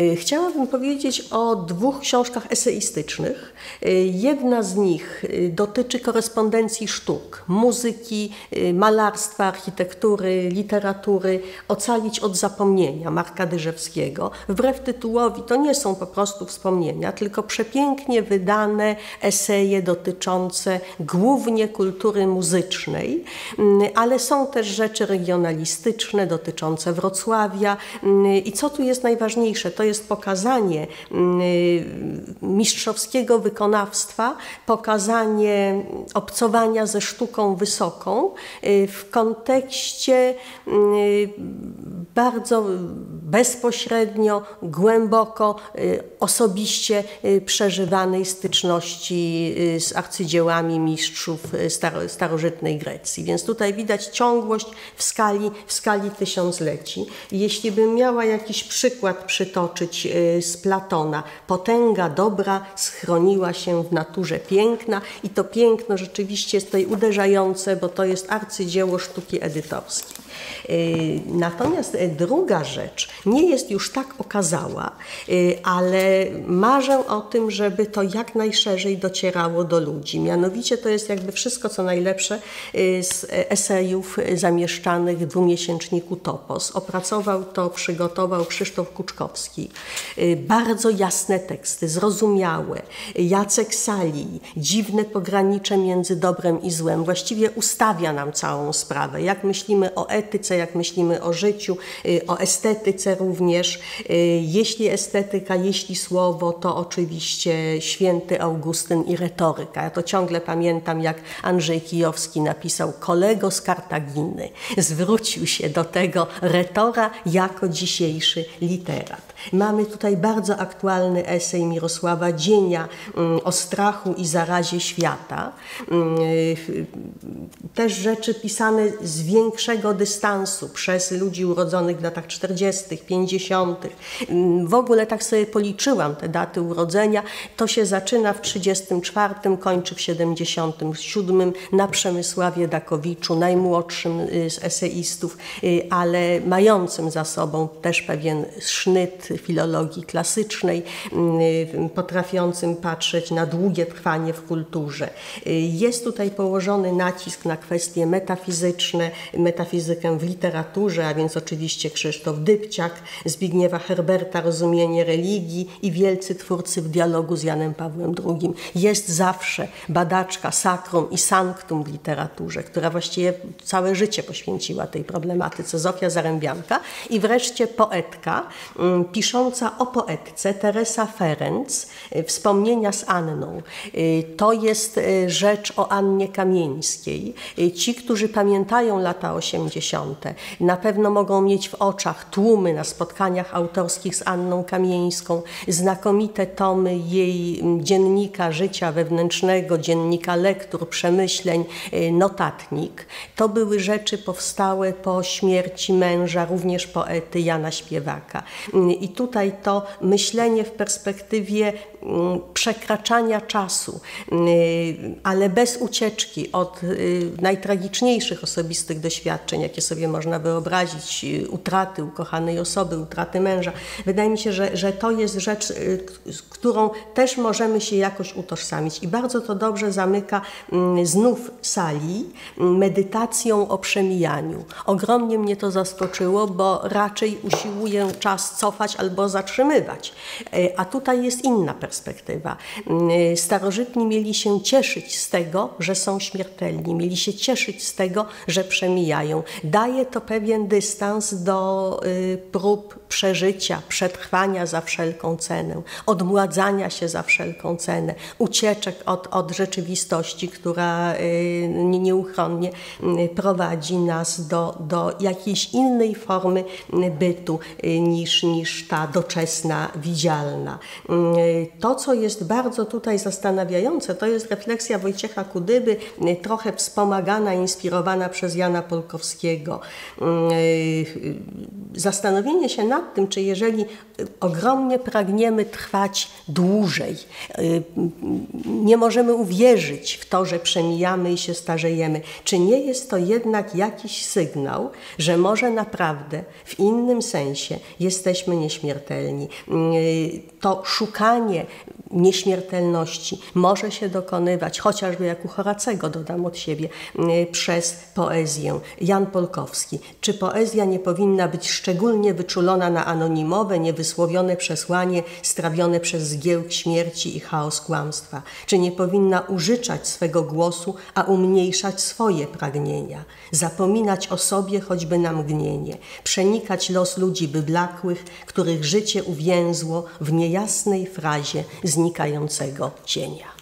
Y, chciałabym powiedzieć o dwóch książkach eseistycznych. Y, jedna z nich y, dotyczy korespondencji sztuk, muzyki, malarstwa, architektury, literatury, Ocalić od zapomnienia Marka Dyżewskiego. Wbrew tytułowi to nie są po prostu wspomnienia, tylko przepięknie wydane eseje dotyczące głównie kultury muzycznej, mm, ale są też rzeczy regionalistyczne dotyczące Wrocławia. Mm, I co tu jest najważniejsze? To jest pokazanie mm, mistrzowskiego wykonawstwa, pokazanie obcowania ze sztuką wysoką y, w kontekście y, bardzo bezpośrednio, głęboko, y, osobiście przeżywanej styczności z arcydziełami mistrzów starożytnej Grecji. Więc tutaj widać ciągłość w skali, w skali tysiącleci. Jeśli bym miała jakiś przykład przytoczyć y, z Platona. Potęga dobra schroniła się w naturze piękna i to piękno rzeczywiście jest tutaj uderzające, bo to jest arcydzieło sztuki edytorskiej. Y, natomiast y, druga rzecz nie jest już tak okazała, y, ale marzę o tym, żeby to jak najszerzej docierało do ludzi. Mianowicie to jest jakby wszystko, co najlepsze z esejów zamieszczanych w dwumiesięczniku Topos. Opracował to, przygotował Krzysztof Kuczkowski. Bardzo jasne teksty, zrozumiałe. Jacek Sali, dziwne pogranicze między dobrem i złem. Właściwie ustawia nam całą sprawę. Jak myślimy o etyce, jak myślimy o życiu, y, o estetyce również. Y, jeśli estetyka, jeśli słowo, to oczywiście święty Augustyn i retoryka. Ja to ciągle pamiętam, jak Andrzej Kijowski napisał kolego z Kartaginy. Zwrócił się do tego retora jako dzisiejszy literat. Mamy tutaj bardzo aktualny esej Mirosława Dzienia mm, o strachu i zarazie świata. Mm, y, też rzeczy pisane z większego dystansu, przez ludzi urodzonych w latach 40., 50. Mm, w ogóle tak sobie policzyłam te daty urodzenia. To się zaczyna w 34, kończy w 77 na Przemysławie Dakowiczu, najmłodszym y, z eseistów, y, ale mającym za sobą też pewien sznyt filologii klasycznej, y, potrafiącym patrzeć na długie trwanie w kulturze. Jest tutaj położony nacisk na kwestie metafizyczne, metafizykę w literaturze, a więc oczywiście Krzysztof Dybciak, Zbigniewa Herberta Rozumienie religii i wielcy twórcy w dialogu z Janem Pawłem II. Jest zawsze badaczka sakrum i sanctum w literaturze, która właściwie całe życie poświęciła tej problematyce, Zofia Zarębianka i wreszcie poetka mm, pisząca o poetce Teresa Ferenc, y, Wspomnienia z Anną. Y, to jest y, rzecz o Annie Kamieńskiej. Ci, którzy pamiętają lata 80., na pewno mogą mieć w oczach tłumy na spotkaniach autorskich z Anną Kamieńską, znakomite tomy jej dziennika życia wewnętrznego, dziennika lektur, przemyśleń, y, notatnik. To były rzeczy powstałe po śmierci męża, również poety Jana Śpiewaka. Y, I tutaj to myślenie w perspektywie Mm, przekraczania czasu, mm, ale bez ucieczki od y, najtragiczniejszych osobistych doświadczeń, jakie sobie można wyobrazić, y, utraty ukochanej osoby, utraty męża. Wydaje mi się, że, że to jest rzecz, y, z którą też możemy się jakoś utożsamić. I bardzo to dobrze zamyka mm, znów sali medytacją o przemijaniu. Ogromnie mnie to zaskoczyło, bo raczej usiłuję czas cofać albo zatrzymywać. A tutaj jest inna perspektywa. Mm, starożytni mieli się cieszyć z tego, że są śmiertelni, mieli się cieszyć z tego, że przemijają. Daje to pewien dystans do y, prób przeżycia, przetrwania za wszelką cenę, odmładzania się za wszelką cenę, ucieczek od, od rzeczywistości, która y, nieuchronnie y, prowadzi nas do, do jakiejś innej formy bytu niż, niż ta doczesna, widzialna. To, co jest bardzo tutaj zastanawiające, to jest refleksja Wojciecha Kudyby, trochę wspomagana, inspirowana przez Jana Polkowskiego. Y, y, zastanowienie się nad tym, czy jeżeli y, ogromnie pragniemy trwać dłużej, y, nie możemy uwierzyć w to, że przemijamy i się starzejemy, czy nie jest to jednak jakiś sygnał, że może naprawdę w innym sensie jesteśmy nieśmiertelni. To szukanie nieśmiertelności może się dokonywać, chociażby jak u Horacego, dodam od siebie, przez poezję. Jan Czy poezja nie powinna być szczególnie wyczulona na anonimowe, niewysłowione przesłanie strawione przez zgiełk śmierci i chaos kłamstwa? Czy nie powinna użyczać swego głosu, a umniejszać swoje pragnienia? Zapominać o sobie choćby na mgnienie, przenikać los ludzi wyblakłych, których życie uwięzło w niejasnej frazie znikającego cienia.